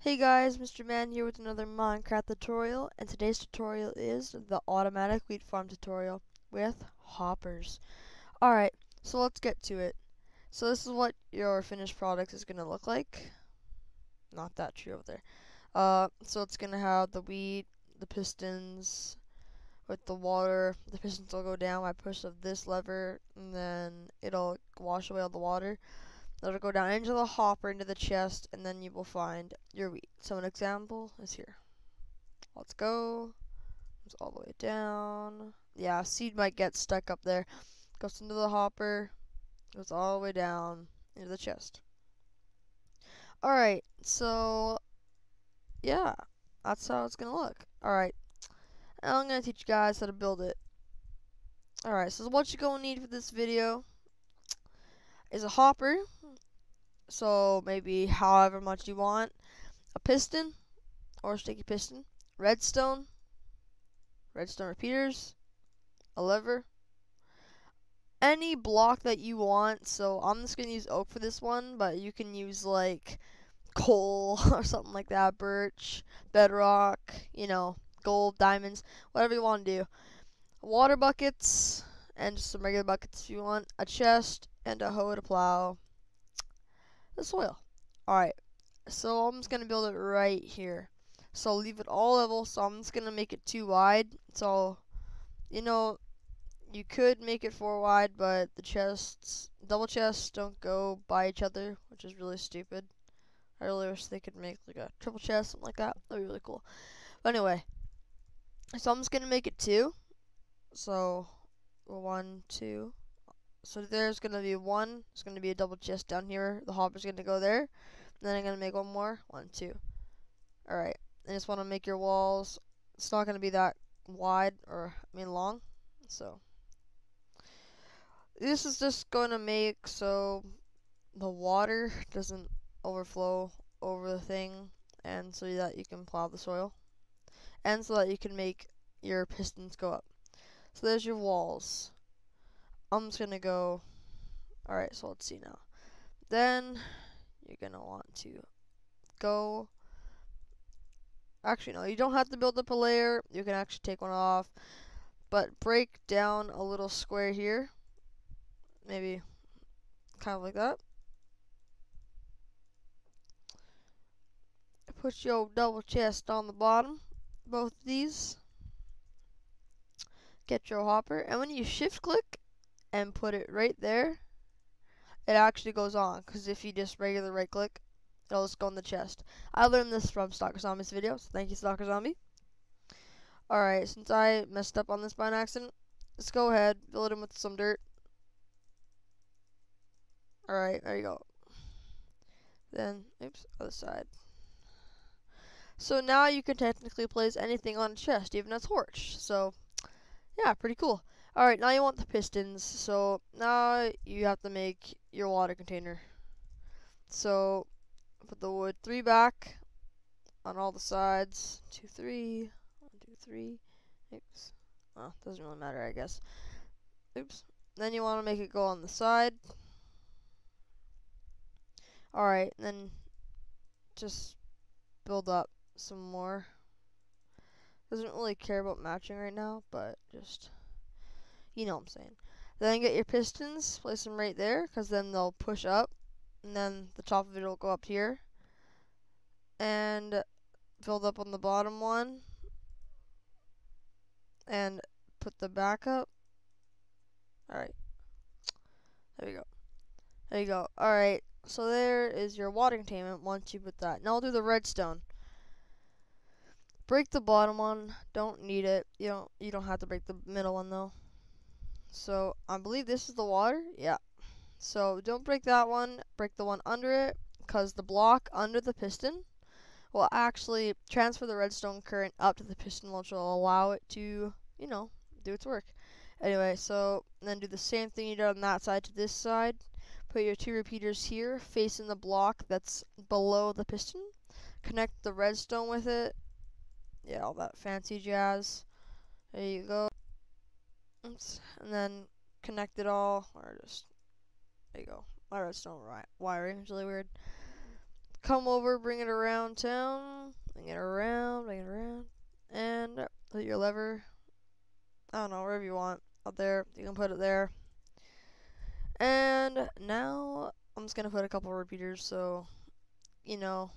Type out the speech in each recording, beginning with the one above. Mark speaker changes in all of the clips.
Speaker 1: Hey guys, Mr. Man here with another Minecraft tutorial, and today's tutorial is the automatic wheat farm tutorial with hoppers. Alright, so let's get to it. So this is what your finished product is going to look like. Not that tree over there. Uh, so it's going to have the wheat, the pistons, with the water. The pistons will go down by push of this lever, and then it'll wash away all the water. It'll go down into the hopper, into the chest, and then you will find your wheat. So an example is here. Let's go. It's all the way down. Yeah, seed might get stuck up there. Goes into the hopper. Goes all the way down into the chest. Alright, so yeah, that's how it's gonna look. Alright. I'm gonna teach you guys how to build it. Alright, so what you're gonna need for this video is a hopper so maybe however much you want. A piston or a sticky piston, redstone, redstone repeaters, a lever, any block that you want. So I'm just gonna use oak for this one, but you can use like coal or something like that, birch, bedrock, you know, gold, diamonds, whatever you want to do. Water buckets and just some regular buckets if you want, a chest, and a hoe to plow the soil. Alright, so I'm just going to build it right here. So I'll leave it all level, so I'm just going to make it too wide. So, you know, you could make it four wide, but the chests, double chests don't go by each other, which is really stupid. I really wish they could make like a triple chest, something like that. That'd be really cool. But anyway, so I'm just going to make it two. So, one, two, so there's going to be one. It's going to be a double chest down here. The hopper's going to go there. Then I'm going to make one more. One, two. Alright. I just want to make your walls. It's not going to be that wide or, I mean, long. So. This is just going to make so the water doesn't overflow over the thing. And so that you can plow the soil. And so that you can make your pistons go up. So there's your walls. I'm just gonna go. Alright, so let's see now. Then you're gonna want to go. Actually, no, you don't have to build up a layer. You can actually take one off. But break down a little square here. Maybe kind of like that. Put your double chest on the bottom. Both these. Get your hopper. And when you shift click, and put it right there, it actually goes on. Because if you just regular right click, it'll just go in the chest. I learned this from Stalker Zombie's video, so thank you, Stalker Zombie. Alright, since I messed up on this by an accident, let's go ahead, fill it in with some dirt. Alright, there you go. Then, oops, other side. So now you can technically place anything on a chest, even a torch. So, yeah, pretty cool. Alright, now you want the pistons. So now you have to make your water container. So put the wood three back on all the sides. Two, three. One, two, three. Oops. Well, doesn't really matter, I guess. Oops. Then you want to make it go on the side. Alright, then just build up some more. Doesn't really care about matching right now, but just you know what I'm saying. Then get your pistons, place them right there, because then they'll push up, and then the top of it will go up here. And build up on the bottom one, and put the back up. Alright. There you go. There you go. Alright, so there is your water containment once you put that. Now I'll do the redstone. Break the bottom one. Don't need it. You don't you don't have to break the middle one though. So I believe this is the water. Yeah. So don't break that one. Break the one under it because the block under the piston will actually transfer the redstone current up to the piston which will allow it to, you know, do its work. Anyway, so then do the same thing you did on that side to this side. Put your two repeaters here facing the block that's below the piston. Connect the redstone with it. Yeah, all that fancy jazz. There you go. Oops. And then connect it all, or just, there you go. My redstone wiring is really weird. come over, bring it around town, bring it around, bring it around, and put your lever, I don't know, wherever you want, up there, you can put it there. And now, I'm just to put a couple repeaters so, you know,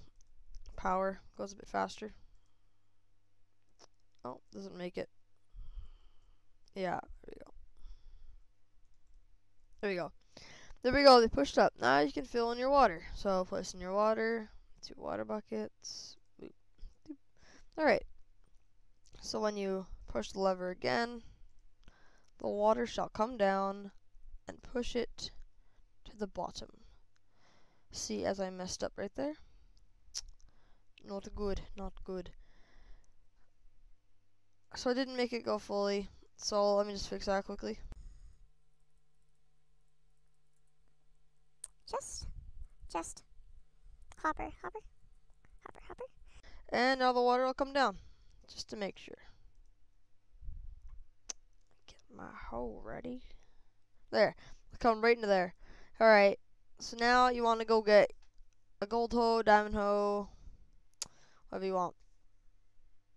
Speaker 1: power goes a bit faster. Oh, doesn't make it. Yeah, there we go. There we go. There we go, they pushed up. Now you can fill in your water. So place in your water, two water buckets. Alright. So when you push the lever again, the water shall come down and push it to the bottom. See, as I messed up right there? Not good, not good. So I didn't make it go fully, so let me just fix that quickly.
Speaker 2: Just, just, hopper, hopper, hopper, hopper.
Speaker 1: And now the water will come down, just to make sure. Get my hole ready. There, come right into there. Alright, so now you want to go get a gold hoe, diamond hoe, whatever you want.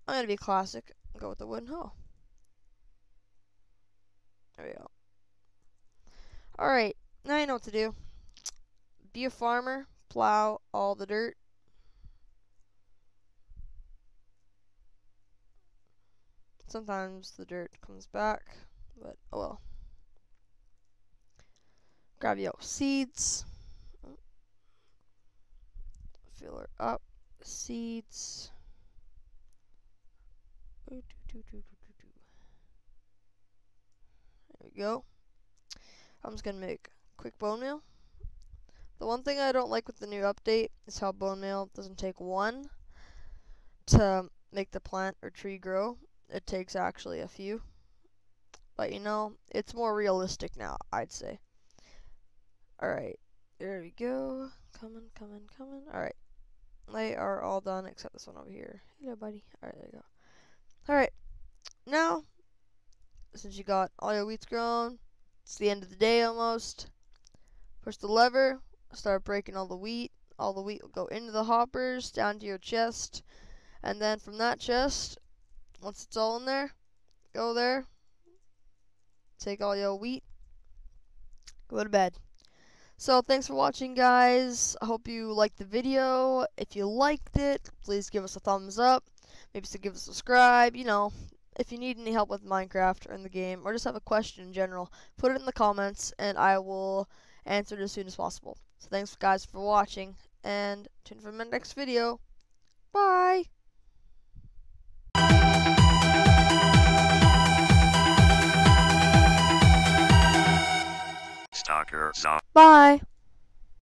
Speaker 1: I'm going to be classic, go with the wooden hoe. There we go. Alright, now you know what to do. Be a farmer, plow all the dirt. Sometimes the dirt comes back, but oh well. Grab your seeds. Fill her up. Seeds. There we go. I'm just gonna make quick bone meal. The one thing I don't like with the new update is how bone meal doesn't take one to make the plant or tree grow. It takes actually a few. But you know, it's more realistic now, I'd say. Alright, there we go. Coming, coming, coming. Alright. They are all done except this one over here. Hello, buddy. Alright, there you go. Alright. Now, since you got all your wheats grown, it's the end of the day almost. Push the lever, start breaking all the wheat. All the wheat will go into the hoppers, down to your chest. And then from that chest, once it's all in there, go there, take all your wheat, go to bed. So thanks for watching guys. I hope you liked the video. If you liked it, please give us a thumbs up. Maybe so give us a subscribe, you know. If you need any help with Minecraft or in the game, or just have a question in general, put it in the comments and I will answer it as soon as possible. So thanks guys for watching, and tune in for my next video. Bye!
Speaker 3: Stalker
Speaker 1: Bye!